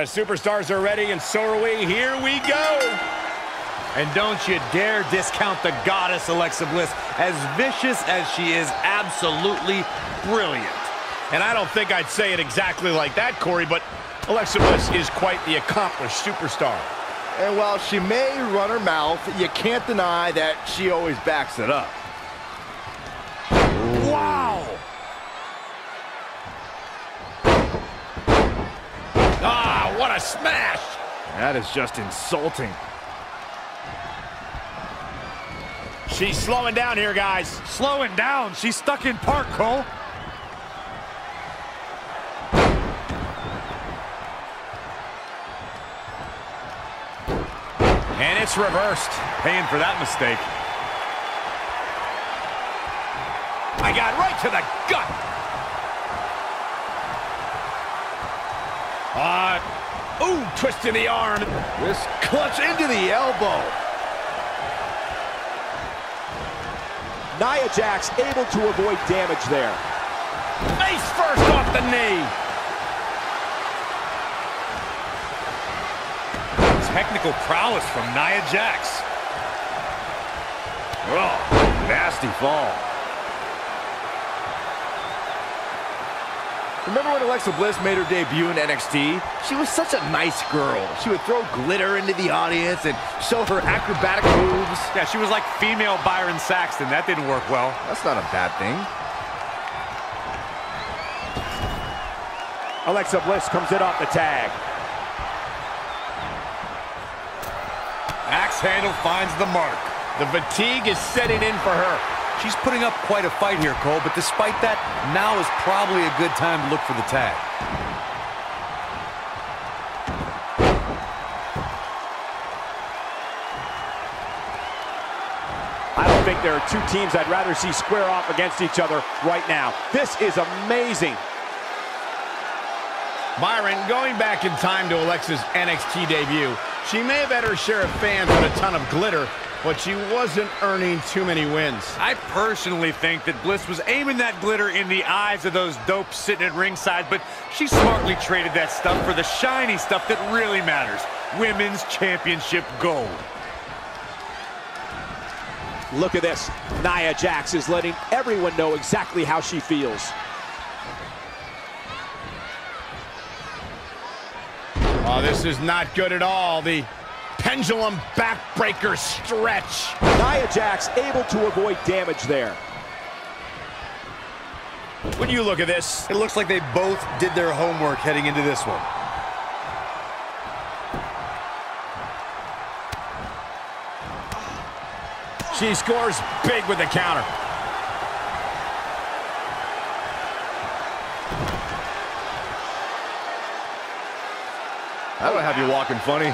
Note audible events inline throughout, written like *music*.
The superstars are ready, and so are we. Here we go. And don't you dare discount the goddess Alexa Bliss. As vicious as she is, absolutely brilliant. And I don't think I'd say it exactly like that, Corey, but Alexa Bliss is quite the accomplished superstar. And while she may run her mouth, you can't deny that she always backs it up. Smash! That is just insulting. She's slowing down here, guys. Slowing down. She's stuck in park, Cole. And it's reversed. Paying for that mistake. I got right to the gut. Uh, ooh, twist in the arm. This clutch into the elbow. Nia Jax able to avoid damage there. Face first off the knee. Technical prowess from Nia Jax. Oh, nasty fall. Remember when Alexa Bliss made her debut in NXT? She was such a nice girl. She would throw glitter into the audience and show her acrobatic moves. Yeah, she was like female Byron Saxton. That didn't work well. That's not a bad thing. Alexa Bliss comes in off the tag. Axe handle finds the mark. The fatigue is setting in for her. She's putting up quite a fight here, Cole, but despite that, now is probably a good time to look for the tag. I don't think there are two teams I'd rather see square off against each other right now. This is amazing. Byron, going back in time to Alexa's NXT debut, she may have had her share of fans and a ton of glitter, but she wasn't earning too many wins. I personally think that Bliss was aiming that glitter in the eyes of those dopes sitting at ringside, but she smartly traded that stuff for the shiny stuff that really matters. Women's Championship gold. Look at this. Nia Jax is letting everyone know exactly how she feels. Oh, this is not good at all. The pendulum backbreaker stretch. Nia Jax able to avoid damage there. When you look at this, It looks like they both did their homework heading into this one. she scores big with the counter. That'll have you walking funny.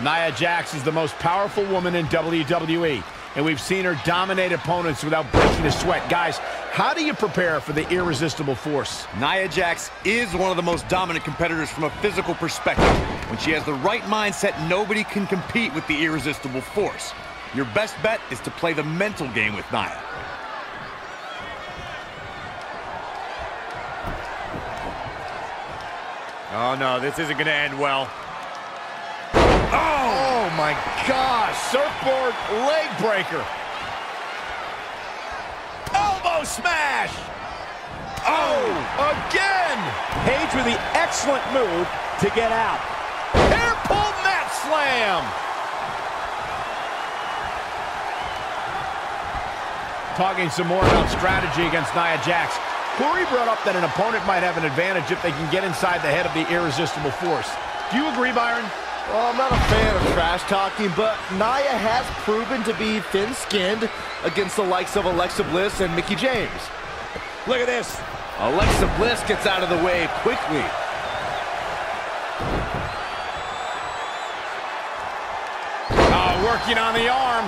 Nia Jax is the most powerful woman in WWE, and we've seen her dominate opponents without breaking a sweat. Guys, how do you prepare for the irresistible force? Nia Jax is one of the most dominant competitors from a physical perspective. When she has the right mindset, nobody can compete with the irresistible force. Your best bet is to play the mental game with Nia. Oh no, this isn't gonna end well. Oh, my gosh, surfboard leg breaker. Elbow smash. Oh, again. Paige with the excellent move to get out. Hair pull mat slam. Talking some more about strategy against Nia Jax. Corey brought up that an opponent might have an advantage if they can get inside the head of the irresistible force. Do you agree, Byron? Well, I'm not a fan of trash talking, but Nia has proven to be thin-skinned against the likes of Alexa Bliss and Mickie James. Look at this. Alexa Bliss gets out of the way quickly. Oh, working on the arm.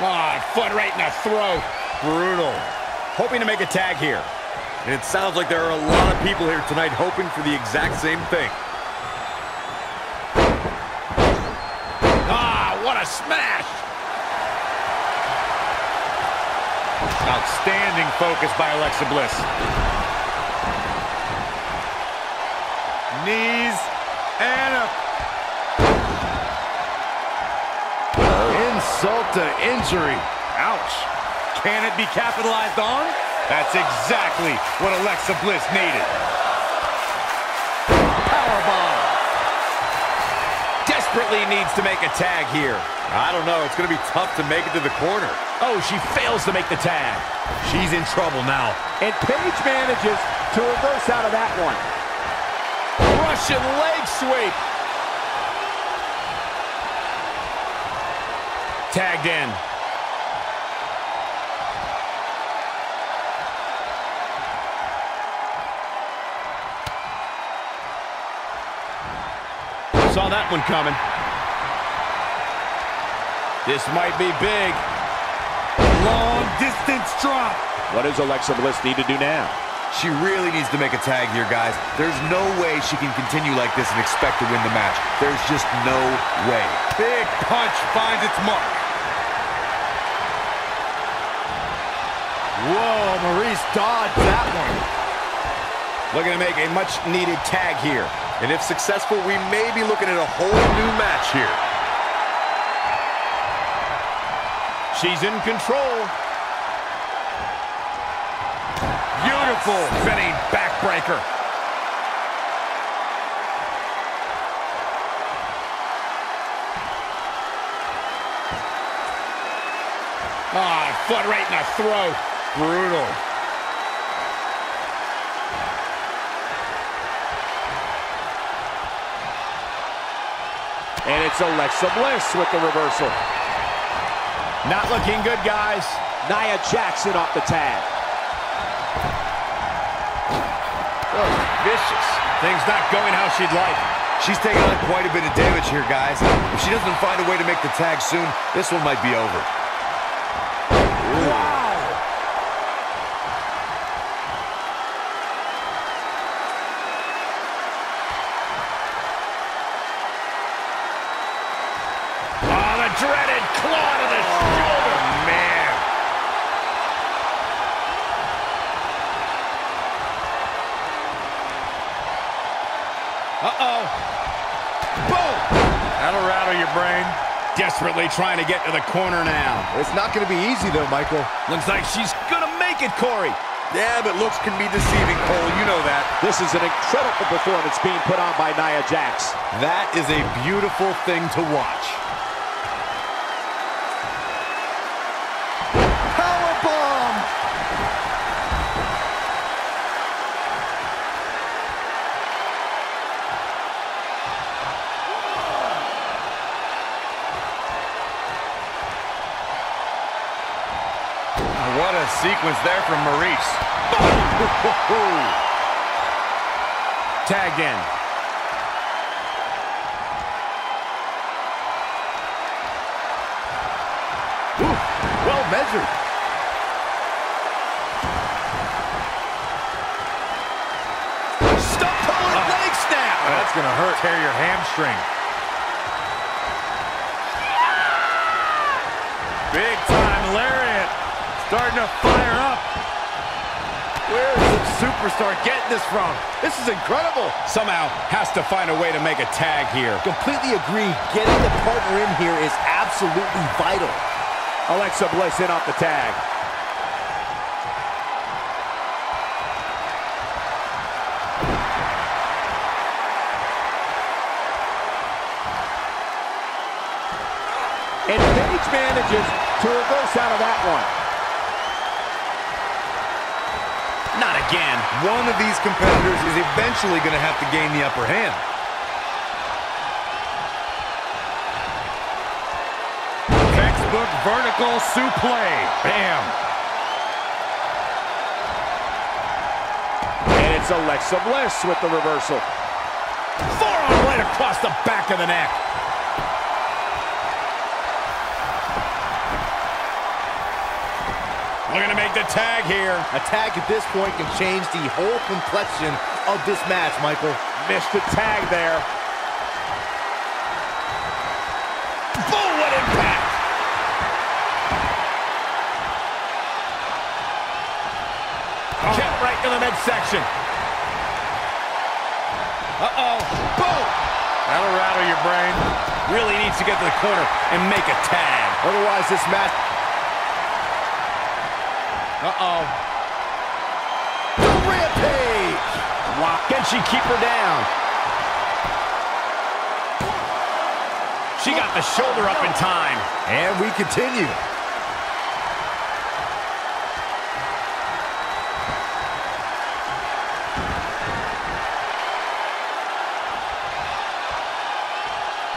Oh, foot right in the throat. Brutal. Hoping to make a tag here. And it sounds like there are a lot of people here tonight hoping for the exact same thing. Ah, what a smash. Outstanding focus by Alexa Bliss. Knees and a... Insult to injury. Ouch. Can it be capitalized on? That's exactly what Alexa Bliss needed. Powerbomb. Desperately needs to make a tag here. I don't know. It's going to be tough to make it to the corner. Oh, she fails to make the tag. She's in trouble now. And Paige manages to reverse out of that one. Russian leg sweep. Tagged in. Saw that one coming. This might be big. Long distance drop. What does Alexa Bliss need to do now? She really needs to make a tag here, guys. There's no way she can continue like this and expect to win the match. There's just no way. Big punch finds its mark. Whoa, Maryse dodged that one. Looking to make a much-needed tag here. And if successful, we may be looking at a whole new match here. She's in control. Beautiful spinning backbreaker. Ah, foot right in the throat. Brutal. And it's Alexa Bliss with the reversal. Not looking good, guys. Nia Jax in off the tag. Oh, vicious. Things not going how she'd like. She's taking on quite a bit of damage here, guys. If she doesn't find a way to make the tag soon, this one might be over. Claw to the shoulder. Oh, man. Uh-oh. Boom. That'll rattle your brain. Desperately trying to get to the corner now. It's not going to be easy, though, Michael. Looks like she's gonna make it, Corey. Yeah, but looks can be deceiving, Cole. You know that. This is an incredible performance being put on by Nia Jax. That is a beautiful thing to watch. Sequence there from Maryse. *laughs* Tagged in. Ooh, well measured. Stop pulling oh. leg snap. Oh, that's going to hurt. Tear your hamstring. Big time lariat. Starting to fire up. Where is the superstar getting this from? This is incredible. Somehow has to find a way to make a tag here. Completely agree. Getting the partner in here is absolutely vital. Alexa Bliss in off the tag. And Paige manages to reverse out of that one. Not again. One of these competitors is eventually going to have to gain the upper hand. Textbook vertical suplex. Bam. And it's Alexa Bliss with the reversal. Forearm right across the back of the neck. Looking to make the tag here. A tag at this point can change the whole complexion of this match, Michael. Missed the tag there. Boom, what impact! Oh. Kept right to the midsection. Uh-oh. Boom! That'll rattle your brain. Really needs to get to the corner and make a tag. Otherwise, this match uh-oh. The Rampage! Wow. Can she keep her down? She got the shoulder up in time. And we continue.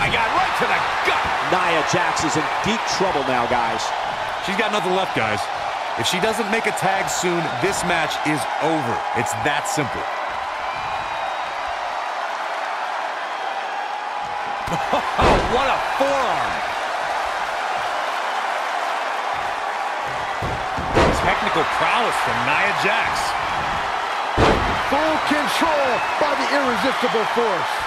I got right to the gut. Nia Jax is in deep trouble now, guys. She's got nothing left, guys. If she doesn't make a tag soon, this match is over. It's that simple. *laughs* what a forearm! Technical prowess from Nia Jax. Full control by the Irresistible Force.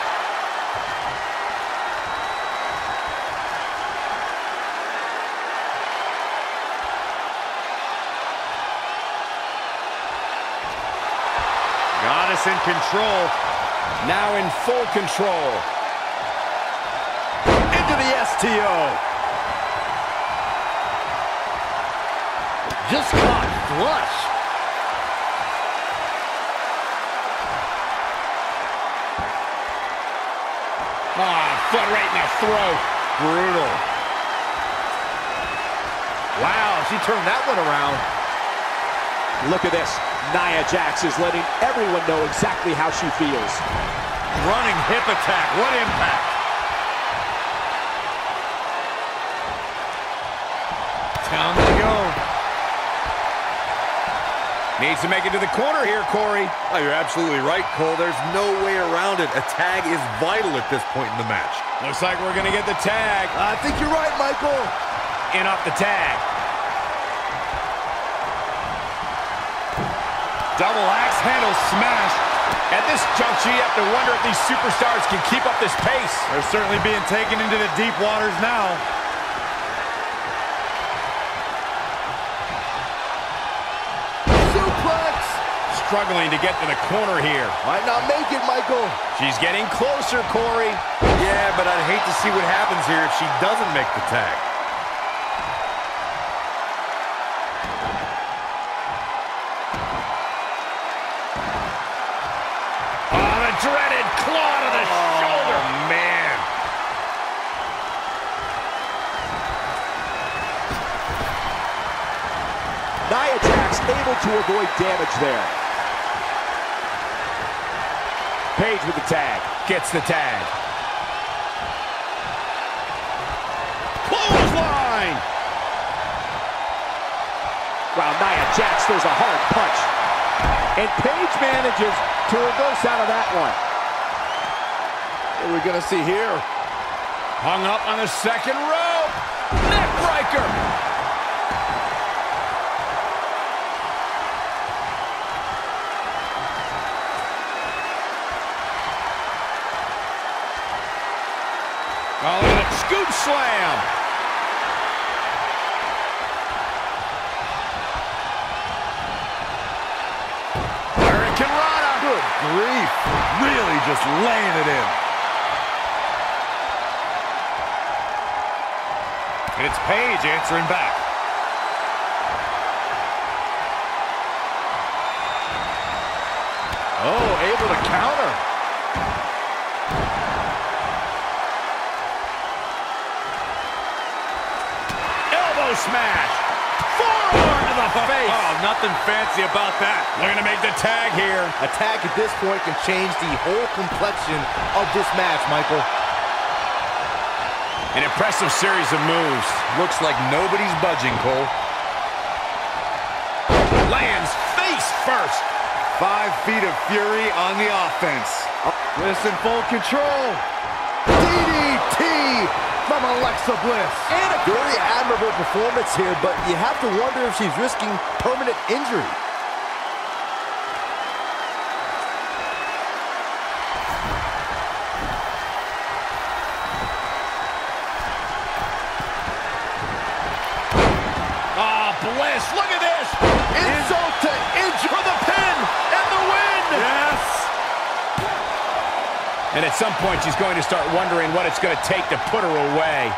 In control. Now in full control. Into the STO. Just caught flush. Ah, foot right in the throat. Brutal. Wow, she turned that one around. Look at this. Nia Jax is letting everyone know exactly how she feels. Running hip attack. What impact? Time to go. Needs to make it to the corner here, Corey. Oh, you're absolutely right, Cole. There's no way around it. A tag is vital at this point in the match. Looks like we're going to get the tag. I think you're right, Michael. In off the tag. Double axe handle smash. At this juncture, you have to wonder if these superstars can keep up this pace. They're certainly being taken into the deep waters now. Suplex. Struggling to get to the corner here. Might not make it, Michael. She's getting closer, Corey. Yeah, but I'd hate to see what happens here if she doesn't make the tag. Nia able to avoid damage there. Paige with the tag. Gets the tag. Clothesline. Wow, Nia Jax throws a hard punch. And Paige manages to reverse out of that one. What are we going to see here? Hung up on the second rope. Neckbreaker. Scoop slam. Hurricanrana. Good grief. Really just laying it in. And it's Paige answering back. Oh, able to counter. Elbow smash. Forearm to the *laughs* oh, face. Oh, nothing fancy about that. Looking to make the tag here. A tag at this point can change the whole complexion of this match, Michael. An impressive series of moves. Looks like nobody's budging, Cole. Lands face first. Five feet of fury on the offense. Bliss in full control. DDT from Alexa Bliss. And a very admirable performance here, but you have to wonder if she's risking permanent injury. And at some point, she's going to start wondering what it's going to take to put her away.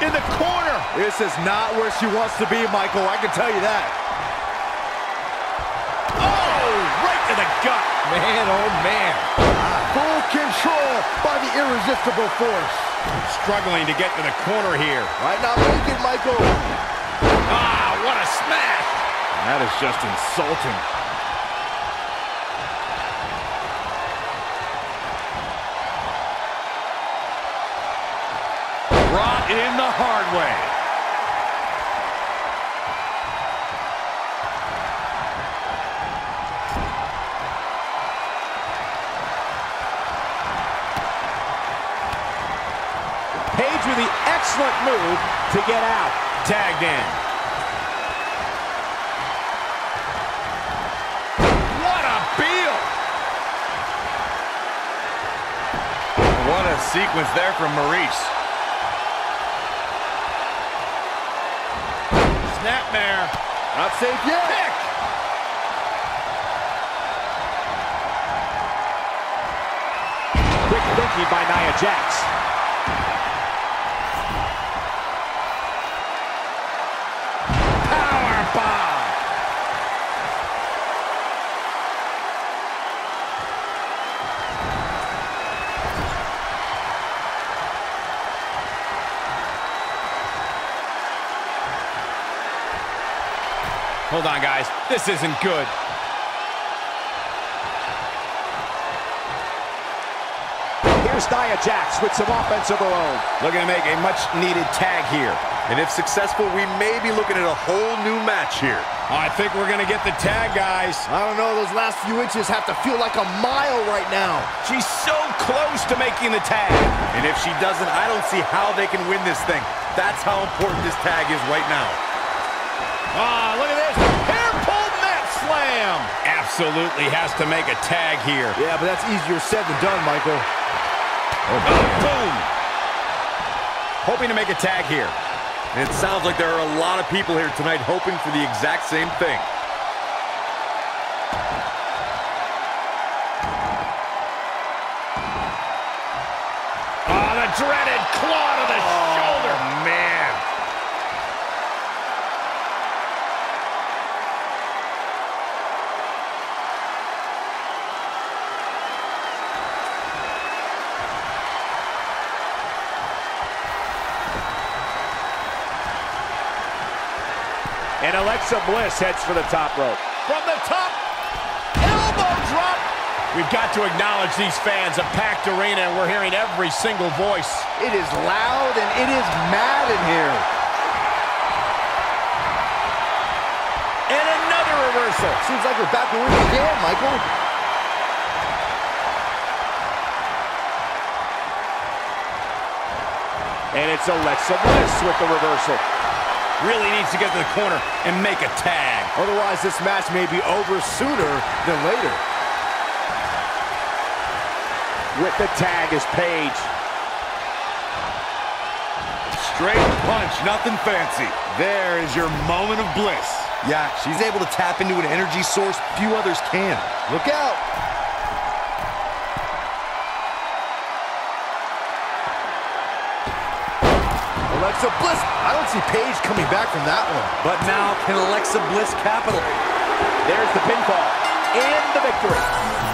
In the corner. This is not where she wants to be, Michael. I can tell you that. Oh, right to the gut. Man, oh man. Full control by the irresistible force. Struggling to get to the corner here. Right now, make it, Michael. Ah, what a smash. That is just insulting. Brought in the hard way. Paige with the excellent move to get out. Tagged in. Sequence there from Maryse. Snapmare. Not safe yet. Kick. Quick thinking by Nia Jax. Hold on, guys. This isn't good. Here's Nia Jax with some offense of her own. Looking to make a much-needed tag here. And if successful, we may be looking at a whole new match here. I think we're going to get the tag, guys. I don't know. Those last few inches have to feel like a mile right now. She's so close to making the tag. And if she doesn't, I don't see how they can win this thing. That's how important this tag is right now. Ah, look at this. Absolutely has to make a tag here. Yeah, but that's easier said than done, Michael. Oh, boom. Hoping to make a tag here. And it sounds like there are a lot of people here tonight hoping for the exact same thing. Oh, the dreaded claw to the shoulder. And Alexa Bliss heads for the top rope. From the top, elbow drop. We've got to acknowledge these fans, a packed arena, and we're hearing every single voice. It is loud and it is mad in here. And another reversal. Seems like we're back where we began, Michael. And it's Alexa Bliss with the reversal. Really needs to get to the corner and make a tag. Otherwise, this match may be over sooner than later. With the tag is Paige. Straight punch, nothing fancy. There is your moment of bliss. Yeah, she's able to tap into an energy source few others can. Look out. See Paige coming back from that one. But now, can Alexa Bliss capital? There's the pinfall and the victory.